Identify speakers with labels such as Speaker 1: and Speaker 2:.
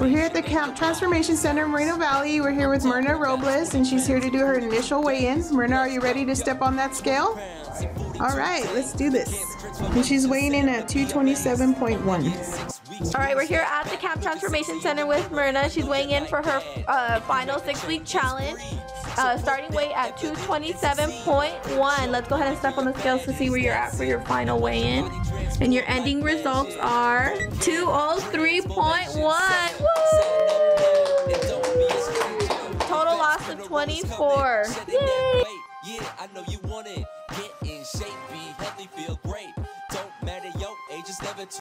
Speaker 1: We're here at the Camp Transformation Center, in
Speaker 2: Moreno Valley. We're here with Myrna Robles, and she's here to do her initial weigh-in. Myrna, are you ready to step on that scale?
Speaker 1: All right, let's do this. And she's weighing in at 227.1. All right, we're here at the Camp Transformation Center with Myrna. She's weighing in for her uh, final six-week challenge, uh, starting weight at 227.1. Let's go ahead and step on the scales to see where you're at for your final weigh-in. And your ending results are 203.1. Total loss of 24. Yay! Yeah, I know you want it. Get in shape, be healthy, feel great. Don't matter your age, it's never too